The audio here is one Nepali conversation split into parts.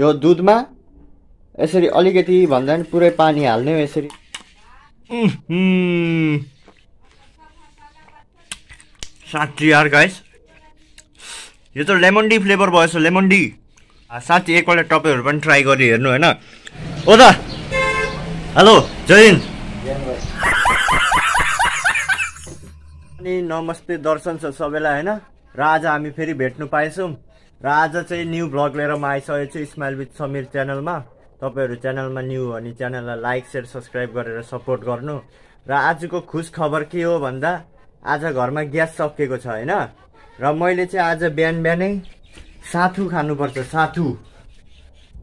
यो दुधमा यसरी अलिकति भन्दा पनि पुरै पानी हाल्ने हो यसरी। साँच्ची यार गाइस यो त लेमन डी फ्लेभर भएछ लेमन डी साँच्ची एकपल्ट तपाईँहरू पनि ट्राई गरी हेर्नु होइन? ओ दा हेलो जय हिन्द अनि नमस्ते दर्शन छ सबैलाई होइन? र आज हामी फेरि भेट्नु पाएछौँ। र आज चाहिँ न्यू भ्लग लिएर म आइसकेको छु स्माइल विथ समीर च्यानलमा तपाईँहरू च्यानलमा न्यू हो भने च्यानललाई लाइक सेयर सब्सक्राइब गरेर सपोर्ट गर्नु। र आजको खुस खबर के हो भन्दा आज घरमा ग्यास सकिएको छ होइन? र मैले चाहिँ आज बिहान बिहानै साथु खानुपर्छ साथु।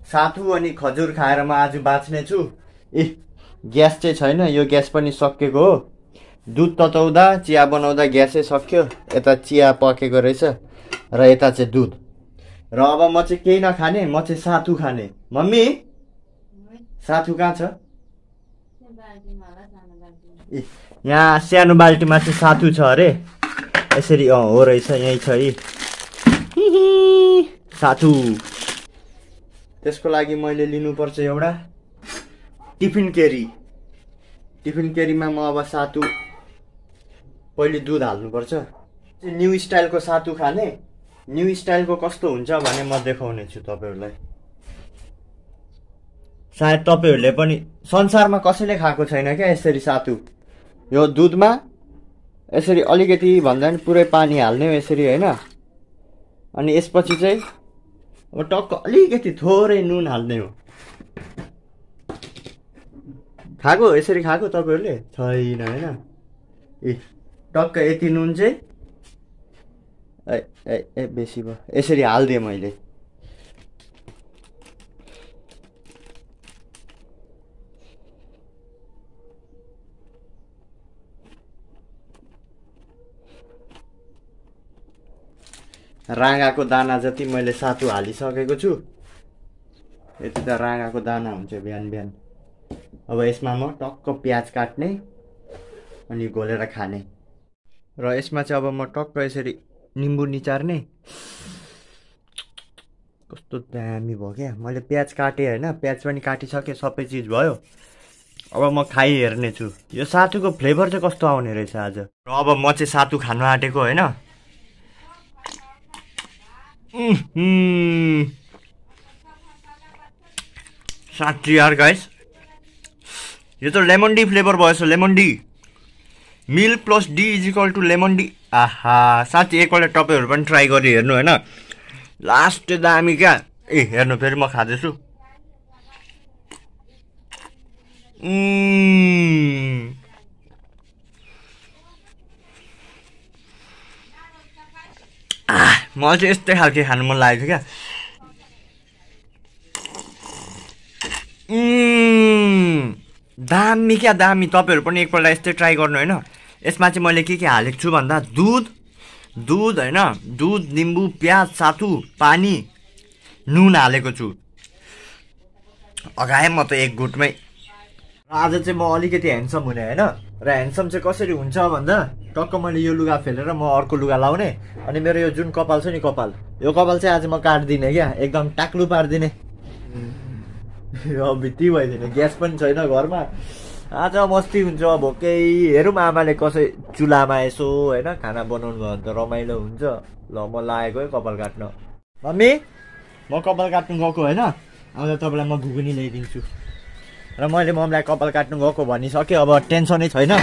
साथु अनि खजुर खाएर म आज बाँच्ने छु। ए ग्यास चाहिँ छैन यो ग्यास पनि सकिएको हो। दुध तताउँदा चिया बनाउँदा ग्यासै सक्यो। यता चिया पकेको रहेछ र यता चाहिँ दुध। र अब म चाहिँ केही नखाने म चाहिँ साथु खाने। मम्मी? साथु कहाँ छ? यहाँ सानो बाल्टीमा चाहिँ साथु छ अरे। यसरी अँ हो रहेछ यहीँ छ है साथु त्यसको लागि मैले लिनुपर्छ एउटा टिफिन केरी। टिफिन केरीमा म अब सातु पहिले दुध हाल्नुपर्छ। न्यु स्टाइलको सातु खाने। न्यु स्टाइलको कस्तो हुन्छ भने म देखाउने छु तपाईँहरूलाई। सायद तपाईँहरूले पनि संसारमा कसैले खाएको छैन क्या यसरी सातु? यो दुधमा यसरी अलिकति भन्दा पनि पुरै पानी हाल्ने यसरी होइन? अनि यसपछि चाहिँ अब टक्क अलिकति थोरै नुन हाल्ने हो। खाएको यसरी खाएको तपाईँहरूले? छैन होइन? ए टक्क यति नुन चाहिँ ए ए बेसी भयो। यसरी हालिदिएँ मैले। राँगाको दाना जति मैले सातु हालिसकेको छु यति त राँगाको दाना हुन्छ बिहान बिहान। अब यसमा म टक्क प्याज काट्ने अनि घोलेर खाने। र यसमा चाहिँ अब म टक्क यसरी निम्बु निचार्ने कस्तो दामी भयो क्या। मैले प्याज काटेँ होइन। प्याज पनि काटिसकेँ सबै चिज भयो। अब म खाइ हेर्ने छु। यो सातुको फ्लेभर चाहिँ कस्तो आउने रहेछ आज? र अब म चाहिँ सातु खानु आँटेको होइन। साँच्ची यार गाइस यो त लेमन डी फ्लेभर भएछ lemon D milk plus D is equal to lemon D आहा साँच्ची एकपल्ट तपाईँहरू पनि ट्राई गरी हेर्नु होइन। लास्ट दामी क्या। ए हेर्नु फेरि म खाँदैछु। मलाई चाहिँ यस्तै खालके खानु मन लागेको थियो क्या। दामी क्या दामी। तपाईँहरू पनि एकपल्ट यस्तै ट्राई गर्नु होइन। यसमा चाहिँ मैले के के हालेको छु भन्दा दुध दुध होइन दुध निम्बु प्याज सातु पानी नुन हालेको छु। अगाएँ म त एक गुटमै। र आज चाहिँ म अलिकति ह्यान्डसम हुने होइन। र ह्यान्डसम चाहिँ कसरी हुन्छ भन्दा टक्क मैले यो लुगा फेलेर म अर्को लुगा लाउने। अनि मेरो यो जुन कपाल छ नि कपाल यो कपाल चाहिँ आज म काटिदिने क्या एकदम टाक्लु पारिदिने। अब भित्ती भइदिने ग्यास पनि छैन घरमा। आज मस्ती हुन्छ भोकै हेरौँ आमाले कसै चुलामा यसो होइन खाना बनाउनु भयो भने त रमाइलो हुन्छ। ल म लागेको है कपाल काट्न। मम्मी? म कपाल काट्नु गएको होइन? आउँदा तपाईँलाई म घुकुनी ल्याइदिन्छु। र मैले मम्मीलाई कपाल काट्नु गएको भनिसकेँ अब टेन्सनै छैन।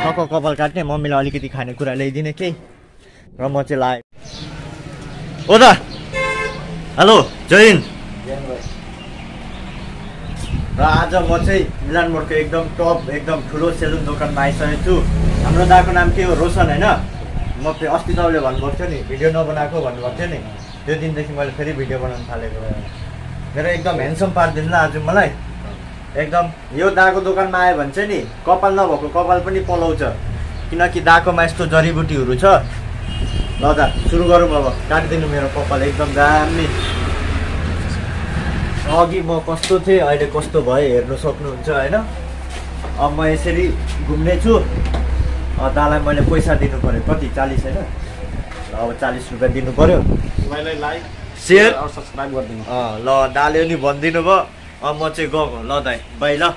टक्क कपाल काट्ने मम्मीलाई अलिकति खानेकुरा ल्याइदिने केही। र म चाहिँ लाएँ। ओ दा हेलो जय हिन्द र आज म चाहिँ मिलान मोडको एकदम टप एकदम ठुलो सेलुन दोकानमा आइसकेको छु हाम्रो दाको नाम के हो? रोशन होइन? म फे- अस्ति तपाईँले भन्नुभएको थियो नि भिडियो नबनाएको भन्नुभएको थियो नि। त्यो दिनदेखि मैले फेरि भिडियो बनाउनु थालेको मेरो एकदम ह्यान्डसम पारिदिनु ल आज मलाई। एकदम यो दाको दोकानमा आयो भने चाहिँ नि कपाल नभएको कपाल पनि पलाउँछ। किनकि दाकोमा यस्तो जडीबुटीहरू छ। ल दा सुरु गरौँ अब। काटिदिनु मेरो कपाल एकदम दामी। अघि म कस्तो थिएँ अहिले कस्तो भयो हेर्नु सक्नुहुन्छ होइन? अब म यसरी घुम्ने छु। अँ, दालाई मैले पैसा दिनु पऱ्यो। कति? चालिस होइन? अब चालिस रुपियाँ दिनु पऱ्यो। सेयर सब्सक्राइब गरिदिनु। अँ ल दाले नि भनिदिनु भयो। अँ म चाहिँ गएको। ल दाइ बाई ल।